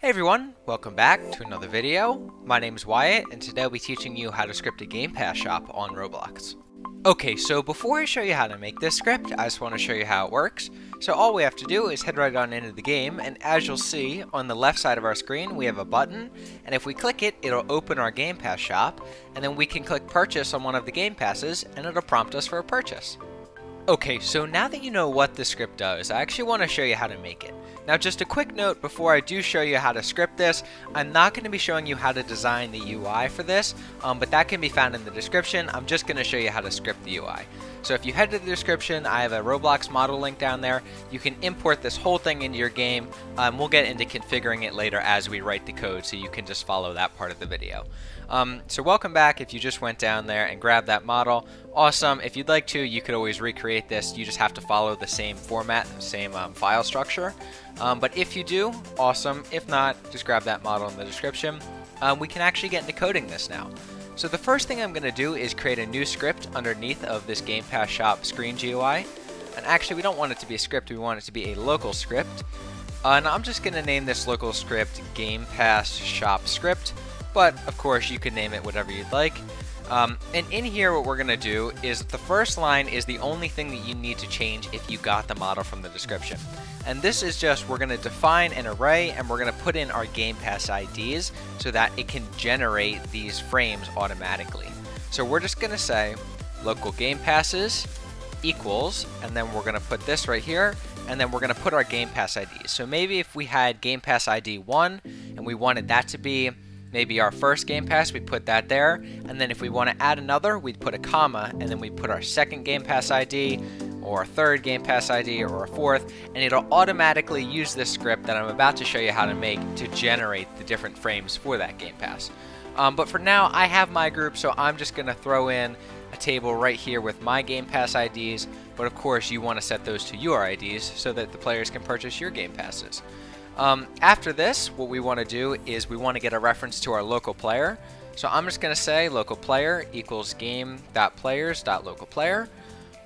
Hey everyone, welcome back to another video. My name is Wyatt, and today I'll be teaching you how to script a Game Pass shop on Roblox. Okay, so before I show you how to make this script, I just want to show you how it works. So all we have to do is head right on into the game, and as you'll see, on the left side of our screen, we have a button, and if we click it, it'll open our Game Pass shop, and then we can click Purchase on one of the Game Passes, and it'll prompt us for a purchase. Okay, so now that you know what the script does, I actually want to show you how to make it. Now just a quick note before I do show you how to script this, I'm not going to be showing you how to design the UI for this, um, but that can be found in the description. I'm just going to show you how to script the UI. So if you head to the description, I have a Roblox model link down there. You can import this whole thing into your game. Um, we'll get into configuring it later as we write the code, so you can just follow that part of the video. Um, so welcome back if you just went down there and grabbed that model. Awesome. If you'd like to, you could always recreate this. You just have to follow the same format, the same um, file structure. Um, but if you do, awesome. If not, just grab that model in the description. Um, we can actually get into coding this now. So the first thing I'm going to do is create a new script underneath of this Game Pass Shop screen GUI. And actually, we don't want it to be a script, we want it to be a local script. Uh, and I'm just going to name this local script Game Pass Shop Script, but of course you can name it whatever you'd like. Um, and in here what we're going to do is the first line is the only thing that you need to change if you got the model from the description. And this is just, we're going to define an array and we're going to put in our Game Pass IDs so that it can generate these frames automatically. So we're just going to say local Game Passes equals, and then we're going to put this right here, and then we're going to put our Game Pass IDs. So maybe if we had Game Pass ID 1 and we wanted that to be maybe our first Game Pass, we put that there. And then if we want to add another, we'd put a comma, and then we put our second Game Pass ID, or a third Game Pass ID, or a fourth, and it'll automatically use this script that I'm about to show you how to make to generate the different frames for that Game Pass. Um, but for now, I have my group, so I'm just going to throw in a table right here with my Game Pass IDs, but of course you want to set those to your IDs so that the players can purchase your Game Passes. Um, after this, what we want to do is we want to get a reference to our local player. So I'm just going to say local player equals game.players.local player.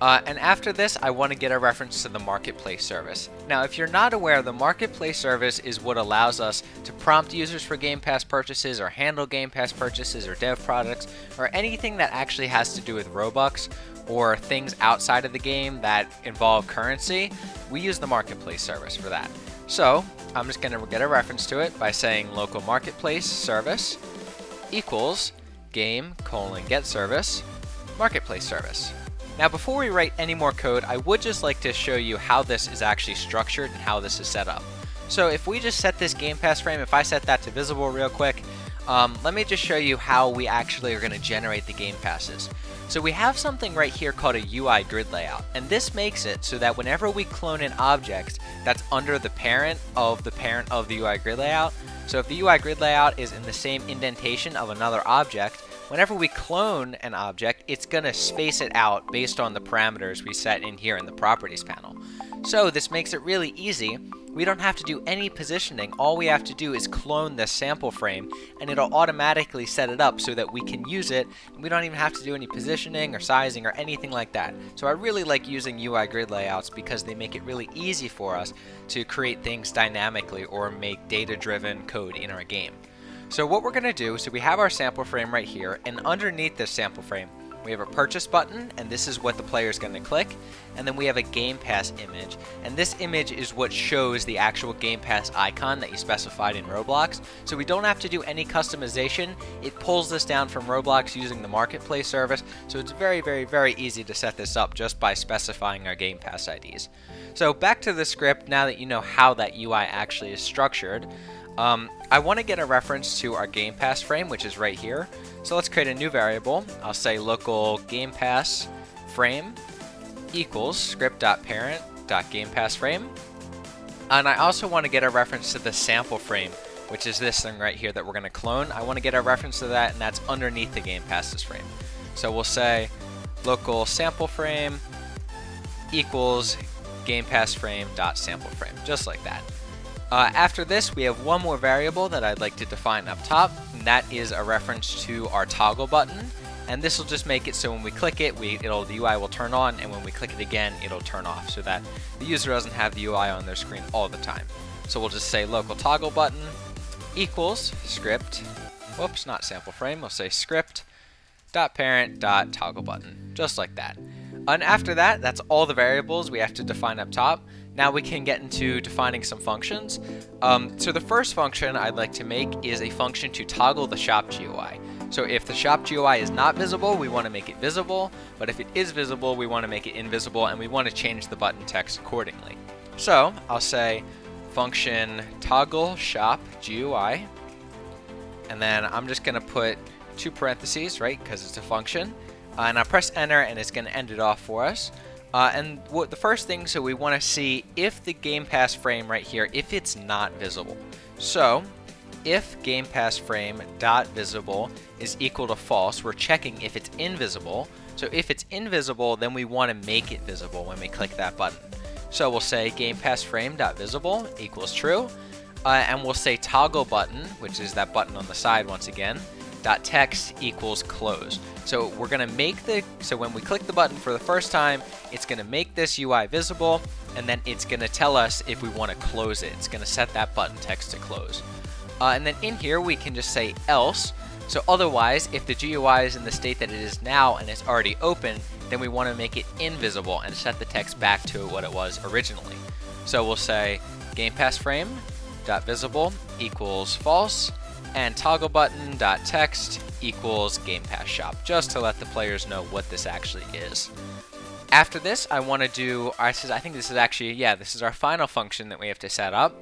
Uh, and after this, I want to get a reference to the marketplace service. Now, if you're not aware, the marketplace service is what allows us to prompt users for Game Pass purchases or handle Game Pass purchases or dev products or anything that actually has to do with Robux or things outside of the game that involve currency. We use the marketplace service for that. So I'm just going to get a reference to it by saying local marketplace service equals game colon get service marketplace service. Now before we write any more code, I would just like to show you how this is actually structured and how this is set up. So if we just set this Game Pass frame, if I set that to visible real quick, um, let me just show you how we actually are going to generate the Game Passes. So we have something right here called a UI grid layout, and this makes it so that whenever we clone an object that's under the parent of the parent of the UI grid layout, so if the UI grid layout is in the same indentation of another object, whenever we clone an object, it's going to space it out based on the parameters we set in here in the properties panel. So this makes it really easy we don't have to do any positioning. All we have to do is clone this sample frame and it'll automatically set it up so that we can use it. And we don't even have to do any positioning or sizing or anything like that. So I really like using UI grid layouts because they make it really easy for us to create things dynamically or make data-driven code in our game. So what we're going to do, so we have our sample frame right here, and underneath this sample frame, we have a purchase button, and this is what the player is going to click. And then we have a Game Pass image, and this image is what shows the actual Game Pass icon that you specified in Roblox. So we don't have to do any customization. It pulls this down from Roblox using the Marketplace service, so it's very, very, very easy to set this up just by specifying our Game Pass IDs. So back to the script, now that you know how that UI actually is structured, um, I want to get a reference to our Game Pass frame, which is right here. So let's create a new variable. I'll say local Game Pass frame equals script.parent.gamepassFrame. And I also want to get a reference to the sample frame, which is this thing right here that we're going to clone. I want to get a reference to that, and that's underneath the Game Passes frame. So we'll say local sample frame equals Game Pass frame dot sample frame, just like that. Uh, after this, we have one more variable that I'd like to define up top, and that is a reference to our toggle button. And this will just make it so when we click it, we, it'll, the UI will turn on, and when we click it again, it'll turn off, so that the user doesn't have the UI on their screen all the time. So we'll just say local toggle button equals script, whoops, not sample frame, we'll say script dot parent dot toggle button, just like that. And after that, that's all the variables we have to define up top. Now we can get into defining some functions. Um, so the first function I'd like to make is a function to toggle the shop GUI. So if the shop GUI is not visible, we want to make it visible, but if it is visible, we want to make it invisible, and we want to change the button text accordingly. So I'll say function toggle shop GUI, and then I'm just going to put two parentheses, right, because it's a function. Uh, and I press enter and it's going to end it off for us. Uh, and what the first thing, so we want to see if the Game Pass frame right here, if it's not visible. So if Game Pass frame dot visible is equal to false, we're checking if it's invisible. So if it's invisible, then we want to make it visible when we click that button. So we'll say Game Pass frame dot visible equals true. Uh, and we'll say toggle button, which is that button on the side once again, text equals close. So we're to make the, so when we click the button for the first time, it's to make this UI visible, and then it's to tell us if we want to close it. It's to set that button text to close. Uh, and then in here, we can just say else. So otherwise, if the GUI is in the state that it is now and it's already open, then we want to make it invisible and set the text back to what it was originally. So we'll say game pass frame dot visible equals false and toggle button dot text equals Game Pass Shop, just to let the players know what this actually is. After this, I want to do, I think this is actually, yeah, this is our final function that we have to set up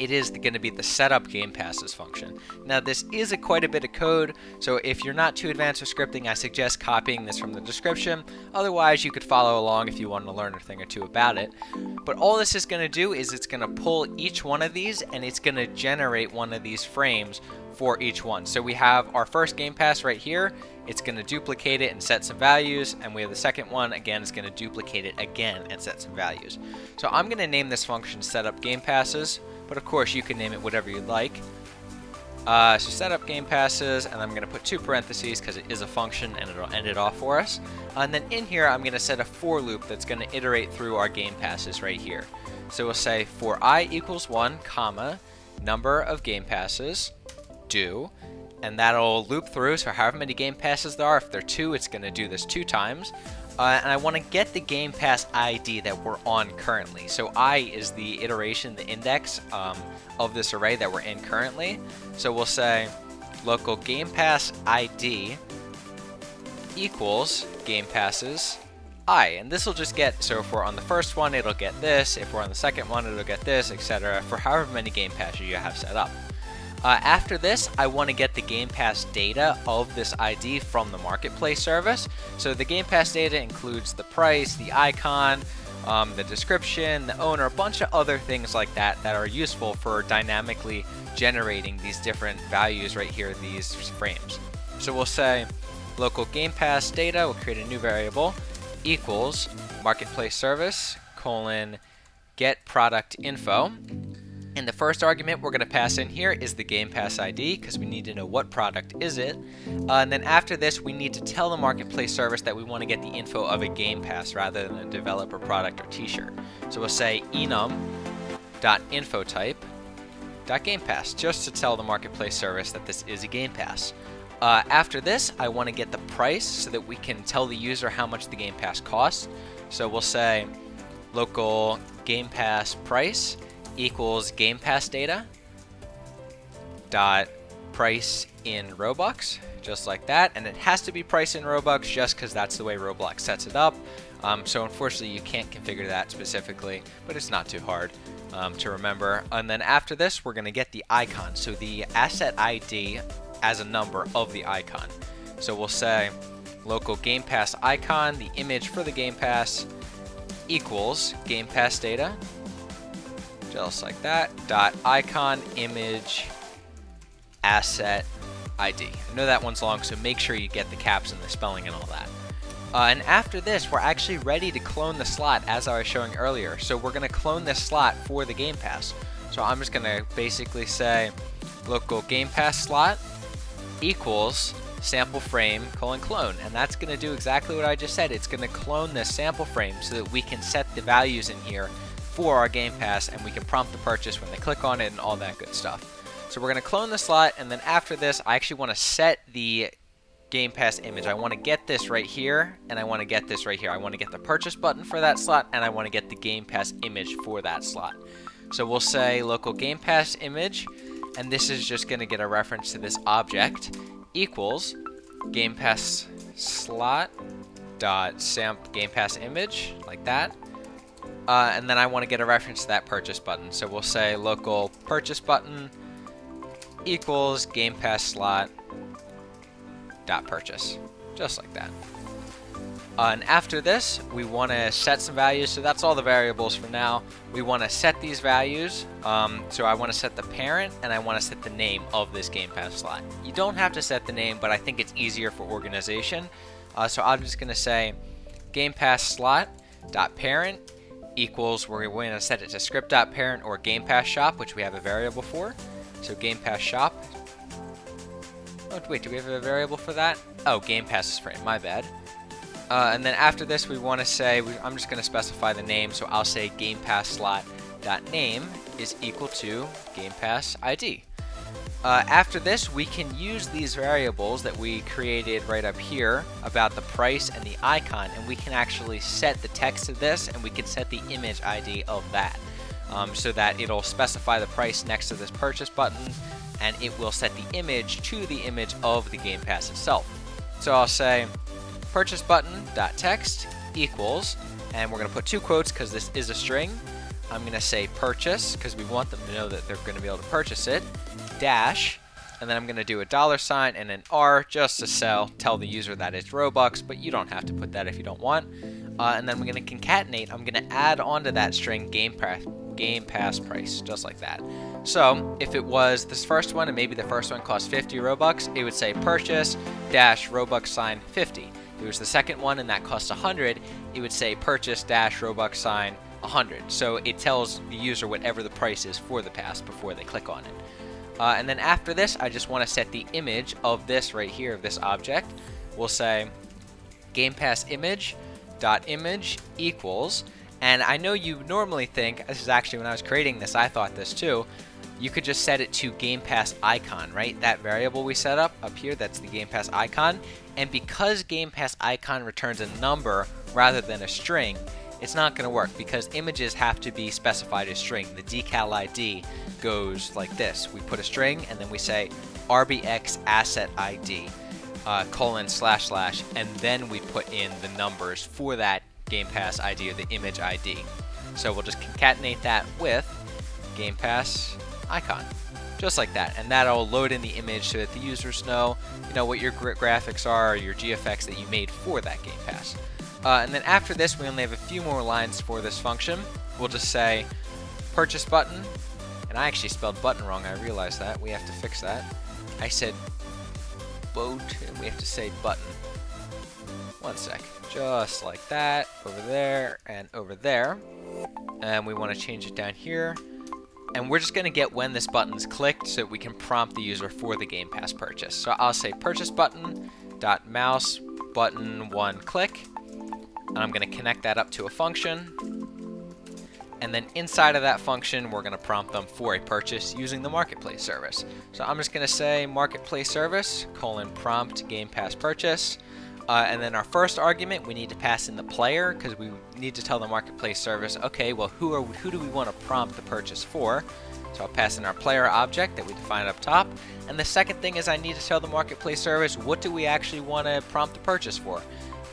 it is going to be the setup game passes function. Now this is a quite a bit of code, so if you're not too advanced with scripting, I suggest copying this from the description. Otherwise, you could follow along if you want to learn a thing or two about it. But all this is going to do is it's going to pull each one of these and it's going to generate one of these frames for each one. So we have our first game pass right here. It's going to duplicate it and set some values. And we have the second one, again, it's going to duplicate it again and set some values. So I'm going to name this function setup game passes. But of course, you can name it whatever you'd like. Uh, so set up game passes, and I'm going to put two parentheses because it is a function and it'll end it off for us. And then in here, I'm going to set a for loop that's going to iterate through our game passes right here. So we'll say for i equals 1, comma, number of game passes, do, and that'll loop through, so however many game passes there are, if they're two, it's going to do this two times. Uh, and I want to get the Game Pass ID that we're on currently. So I is the iteration, the index um, of this array that we're in currently. So we'll say local Game Pass ID equals Game Passes I. And this will just get, so if we're on the first one, it'll get this. If we're on the second one, it'll get this, etc. for however many Game Passes you have set up. Uh, after this, I want to get the Game Pass data of this ID from the Marketplace service. So the Game Pass data includes the price, the icon, um, the description, the owner, a bunch of other things like that that are useful for dynamically generating these different values right here, these frames. So we'll say local Game Pass data, we'll create a new variable, equals marketplace service colon get product info and the first argument we're going to pass in here is the Game Pass ID because we need to know what product is it. Uh, and then after this, we need to tell the marketplace service that we want to get the info of a Game Pass rather than a developer product or t-shirt. So we'll say enum.infotype.gamepass just to tell the marketplace service that this is a Game Pass. Uh, after this, I want to get the price so that we can tell the user how much the Game Pass costs. So we'll say local Game Pass price equals Game Pass data dot price in Robux, just like that. And it has to be price in Robux just because that's the way Roblox sets it up. Um, so unfortunately, you can't configure that specifically, but it's not too hard um, to remember. And then after this, we're going to get the icon. So the asset ID as a number of the icon. So we'll say local Game Pass icon, the image for the Game Pass equals Game Pass data just like that, dot icon image asset ID. I know that one's long, so make sure you get the caps and the spelling and all that. Uh, and after this, we're actually ready to clone the slot as I was showing earlier. So we're going to clone this slot for the Game Pass. So I'm just going to basically say local Game Pass slot equals sample frame colon clone. And that's going to do exactly what I just said. It's going to clone this sample frame so that we can set the values in here for our Game Pass and we can prompt the purchase when they click on it and all that good stuff. So we're going to clone the slot, and then after this, I actually want to set the Game Pass image. I want to get this right here, and I want to get this right here. I want to get the purchase button for that slot, and I want to get the Game Pass image for that slot. So we'll say local Game Pass image, and this is just going to get a reference to this object equals Game Pass slot dot samp Game Pass image, like that. Uh, and then I want to get a reference to that purchase button. So we'll say local purchase button equals Game Pass slot dot purchase, just like that. Uh, and after this, we want to set some values. So that's all the variables for now. We want to set these values. Um, so I want to set the parent and I want to set the name of this Game Pass slot. You don't have to set the name, but I think it's easier for organization. Uh, so I'm just going to say Game Pass slot dot parent equals we're going to set it to script dot parent or Game Pass shop, which we have a variable for. So Game Pass shop. Oh wait, do we have a variable for that? Oh, Game Pass frame. My bad. Uh, and then after this, we want to say, we, I'm just going to specify the name, so I'll say Game Pass slot dot name is equal to Game Pass ID. Uh, after this, we can use these variables that we created right up here about the price and the icon, and we can actually set the text of this, and we can set the image ID of that, um, so that it'll specify the price next to this purchase button, and it will set the image to the image of the Game Pass itself. So I'll say purchase button dot text equals, and we're going to put two quotes because this is a string. I'm going to say purchase because we want them to know that they're going to be able to purchase it dash, and then I'm going to do a dollar sign and an R just to sell, tell the user that it's Robux, but you don't have to put that if you don't want. Uh, and then we're going to concatenate. I'm going to add onto that string Game Pass, Game Pass price, just like that. So if it was this first one and maybe the first one cost 50 Robux, it would say purchase dash Robux sign 50. If it was the second one and that cost 100, it would say purchase dash Robux sign 100. So it tells the user whatever the price is for the pass before they click on it. Uh, and then after this, I just want to set the image of this right here, of this object. We'll say Game Pass image dot image equals, and I know you normally think, this is actually when I was creating this, I thought this too, you could just set it to Game Pass icon, right? That variable we set up up here, that's the Game Pass icon. And because Game Pass icon returns a number rather than a string, it's not going to work because images have to be specified as string. The decal ID goes like this. We put a string and then we say RBX asset ID uh, colon slash slash and then we put in the numbers for that Game Pass ID or the image ID. So we'll just concatenate that with Game Pass icon. Just like that, and that'll load in the image so that the users know, you know, what your graphics are, or your GFX that you made for that Game Pass. Uh, and then after this, we only have a few more lines for this function. We'll just say purchase button, and I actually spelled button wrong. I realized that. We have to fix that. I said boat, and we have to say button. One sec. Just like that, over there, and over there. And we want to change it down here. And we're just going to get when this button's clicked so we can prompt the user for the Game Pass purchase. So I'll say purchase button dot mouse button one click and I'm going to connect that up to a function. And then inside of that function, we're going to prompt them for a purchase using the marketplace service. So I'm just going to say marketplace service colon prompt game pass purchase. Uh, and then our first argument, we need to pass in the player because we need to tell the marketplace service, okay, well, who are who do we want to prompt the purchase for? So I'll pass in our player object that we defined up top. And the second thing is I need to tell the marketplace service, what do we actually want to prompt the purchase for?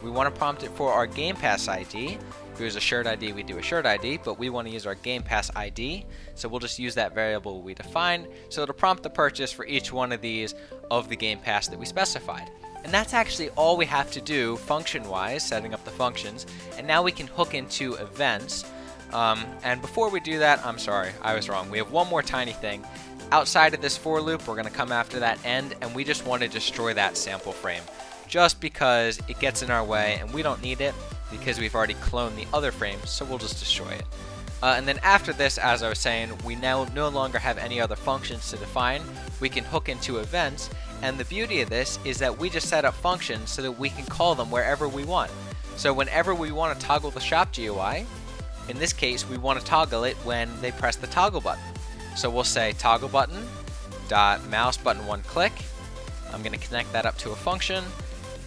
We want to prompt it for our Game Pass ID. If it was a shirt ID, we do a shirt ID, but we want to use our Game Pass ID. So we'll just use that variable we defined. So it'll prompt the purchase for each one of these of the Game Pass that we specified. And that's actually all we have to do function-wise, setting up the functions. And now we can hook into events. Um, and before we do that, I'm sorry, I was wrong. We have one more tiny thing. Outside of this for loop, we're going to come after that end, and we just want to destroy that sample frame just because it gets in our way and we don't need it because we've already cloned the other frame, so we'll just destroy it. Uh, and then after this, as I was saying, we now no longer have any other functions to define. We can hook into events, and the beauty of this is that we just set up functions so that we can call them wherever we want. So whenever we want to toggle the shop GUI, in this case, we want to toggle it when they press the toggle button. So we'll say toggle button dot mouse button one click. I'm going to connect that up to a function.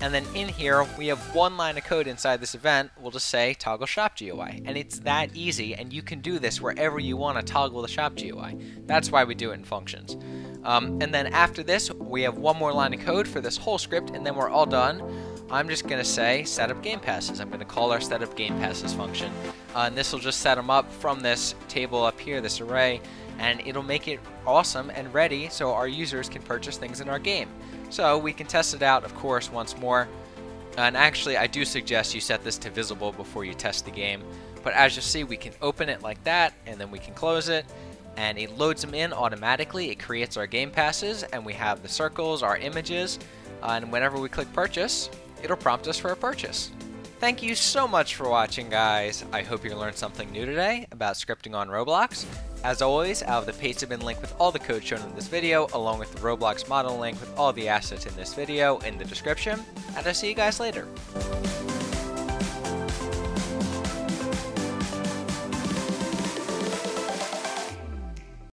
And then in here, we have one line of code inside this event. We'll just say toggle shop GUI. And it's that easy, and you can do this wherever you want to toggle the shop GUI. That's why we do it in functions. Um, and then after this, we have one more line of code for this whole script, and then we're all done. I'm just going to say setup game passes. I'm going to call our setup game passes function. Uh, and this will just set them up from this table up here, this array, and it'll make it awesome and ready so our users can purchase things in our game. So we can test it out, of course, once more. And actually, I do suggest you set this to visible before you test the game. But as you see, we can open it like that, and then we can close it. And it loads them in automatically. It creates our game passes, and we have the circles, our images. And whenever we click purchase, it'll prompt us for a purchase. Thank you so much for watching, guys. I hope you learned something new today about scripting on Roblox. As always, I'll have the Pastebin link with all the code shown in this video, along with the Roblox model link with all the assets in this video in the description, and I'll see you guys later.